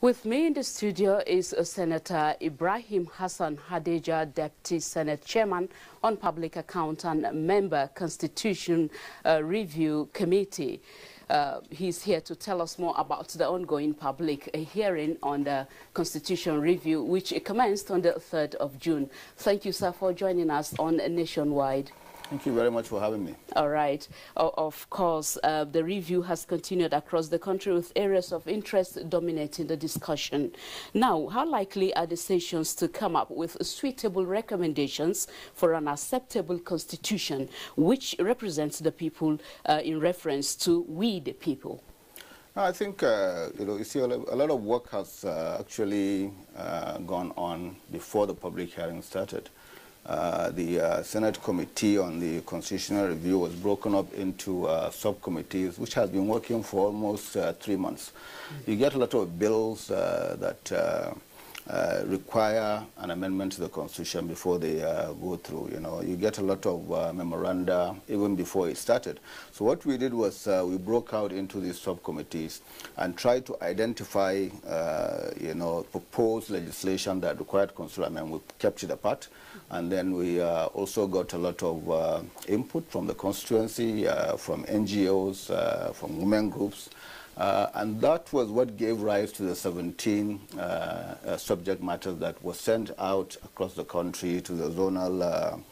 With me in the studio is uh, Senator Ibrahim Hassan Hadejia, Deputy Senate Chairman on Public Account and Member Constitution uh, Review Committee. Uh, he's here to tell us more about the ongoing public uh, hearing on the Constitution Review, which commenced on the 3rd of June. Thank you, sir, for joining us on Nationwide. Thank you very much for having me. All right. O of course, uh, the review has continued across the country with areas of interest dominating the discussion. Now, how likely are the sessions to come up with suitable recommendations for an acceptable constitution which represents the people uh, in reference to we the people? I think, uh, you know, you see a lot of work has uh, actually uh, gone on before the public hearing started. Uh, the uh, Senate Committee on the Constitutional Review was broken up into uh, subcommittees, which has been working for almost uh, three months. Mm -hmm. You get a lot of bills uh, that uh, require an amendment to the Constitution before they go through. You know, you get a lot of memoranda even before it started. So what we did was we broke out into these subcommittees and tried to identify, you know, proposed legislation that required constitutional amendment. We kept it apart. And then we uh, also got a lot of uh, input from the constituency, uh, from NGOs, uh, from women groups. Uh, and that was what gave rise to the 17 uh, subject matters that were sent out across the country to the zonal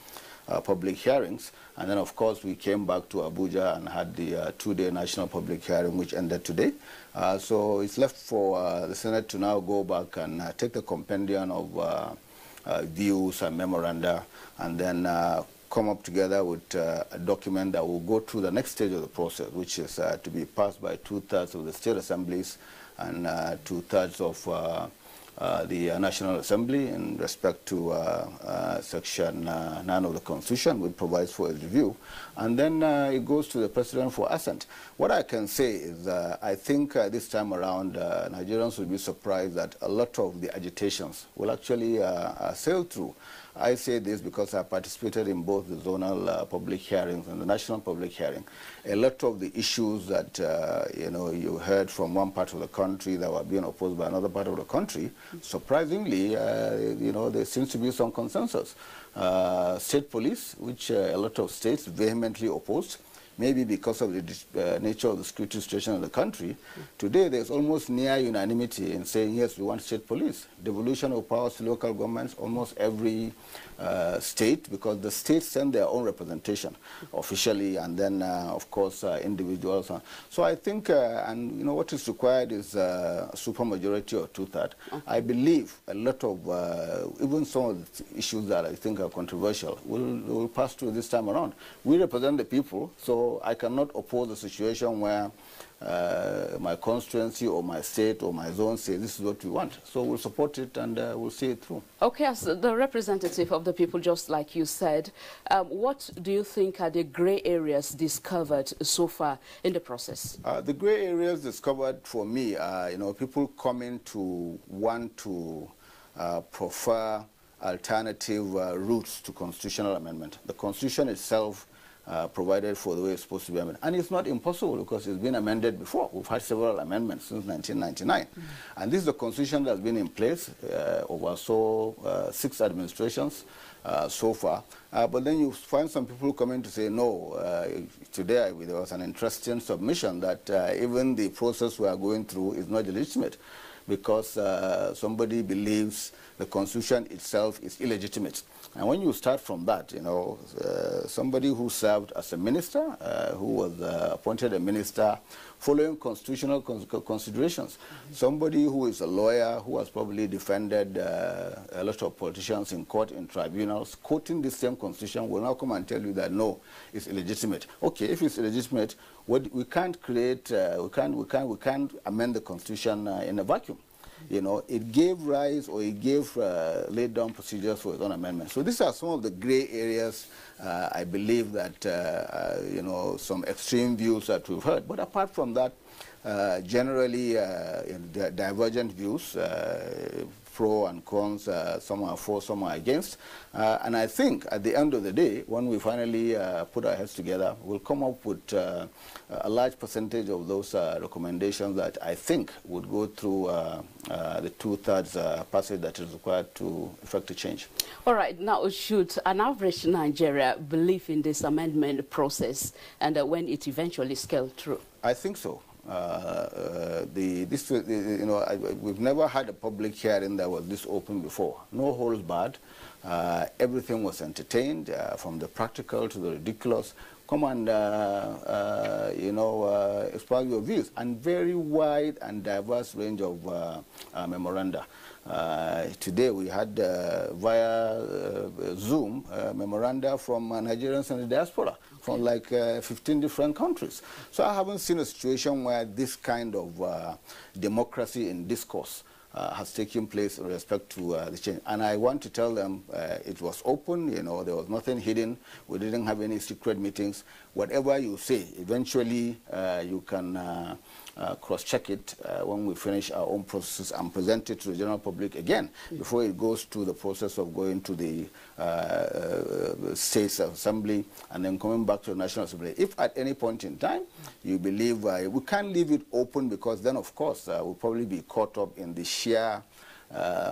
public hearings. And then, of course, we came back to Abuja and had the two-day national public hearing, which ended today. so it's left for the Senate to now go back and take the compendium of uh, views and memoranda, and then uh, come up together with uh, a document that will go through the next stage of the process, which is uh, to be passed by two-thirds of the state assemblies and uh, two-thirds of uh, uh, the uh, National Assembly in respect to uh, Section 9 of the Constitution, which provides for a review. And then it goes to the President for assent. What I can say is I think this time around Nigerians will be surprised that a lot of the agitations will actually sail through. I say this because I participated in both the zonal uh, public hearings and the national public hearing. A lot of the issues that uh, you know you heard from one part of the country that were being opposed by another part of the country, surprisingly, uh, you know there seems to be some consensus. Uh, state police, which uh, a lot of states vehemently opposed, maybe because of the uh, nature of the security situation of the country. Today, there's almost near unanimity in saying, yes, we want state police. Devolution of powers to local governments, almost every uh, state, because the states send their own representation officially, and then, uh, of course, uh, individuals. So I think, uh, and you know, what is required is uh, a supermajority or two-thirds. Okay. I believe a lot of, even some of the issues that I think are controversial will, will pass through this time around. We represent the people, so I cannot oppose a situation where uh, my constituency or my state or my zone say this is what we want. So we'll support it and uh, we'll see it through. Okay, as the representative of the people, just like you said, um, what do you think are the grey areas discovered so far in the process? Uh, the grey areas discovered for me are, you know, people coming to want to uh, prefer alternative uh, routes to constitutional amendment. The constitution itself uh, provided for the way it's supposed to be amended. And it's not impossible because it's been amended before. We've had several amendments since 1999. Mm. And this is the constitution that's been in place uh, over so uh, six administrations uh, so far. Uh, but then you find some people coming to say, no, uh, today there was an interesting submission that even the process we are going through is not legitimate because somebody believes the constitution itself is illegitimate. And when you start from that, you know, uh, somebody who served as a minister, uh, who was uh, appointed a minister following constitutional considerations, mm -hmm. somebody who is a lawyer who has probably defended uh, a lot of politicians in court, in tribunals, quoting the same constitution will now come and tell you that no, it's illegitimate. Okay, if it's illegitimate, we can't create, uh, we, can't, we, can't, we can't amend the constitution uh, in a vacuum you know, it gave rise or it gave uh, laid down procedures for its own amendment. So these are some of the gray areas uh, I believe that, uh, uh you know, some extreme views that we've heard. But apart from that, uh, generally uh, divergent views, pro and cons, uh, some are for, some are against. Uh, and I think at the end of the day, when we finally uh, put our heads together, we'll come up with uh, a large percentage of those uh, recommendations that I think would go through uh, the two-thirds passage that is required to effect a change. All right. Now, should an average Nigeria believe in this amendment process and when it eventually scales through? I think so. Uh, uh, the, this, you know, I, we've never had a public hearing that was this open before. No holds barred. Uh, everything was entertained, uh, from the practical to the ridiculous. Come and, uh, uh, you know, express your views. And very wide and diverse range of memoranda. Today we had via Zoom memoranda from Nigerians in the diaspora from like uh, 15 different countries. So I haven't seen a situation where this kind of uh, democracy in discourse uh, has taken place in respect to uh, the change. And I want to tell them uh, it was open, you know, there was nothing hidden. We didn't have any secret meetings. Whatever you say, eventually uh, you can uh, cross-check it uh, when we finish our own processes and present it to the general public again mm. before it goes to the process of going to the uh, uh states assembly and then coming back to the national assembly. If at any point in time you believe uh, we can't leave it open because then of course uh, we'll probably be caught up in the sheer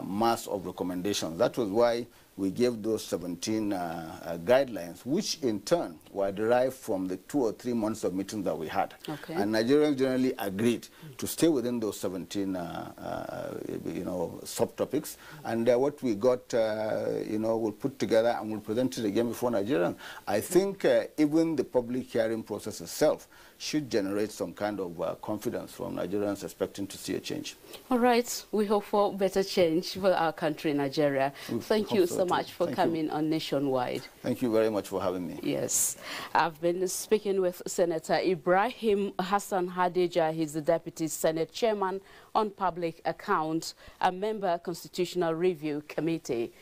mass of recommendations. That was why we gave those 17 uh, uh, guidelines, which in turn were derived from the two or three months of meetings that we had. Okay. And Nigerians generally agreed to stay within those 17, uh, uh you know, subtopics. And uh, what we got, uh, you know, we'll put together and we'll present it again before Nigerians. I think even the public hearing process itself should generate some kind of uh, confidence from Nigerians expecting to see a change. All right. We hope for better change for our country, Nigeria. We Thank you so, so much for Thank coming you. on Nationwide. Thank you very much for having me. Yes. I've been speaking with Senator Ibrahim Hassan Hadejia. He's the Deputy Senate Chairman on Public Accounts, a member Constitutional Review Committee.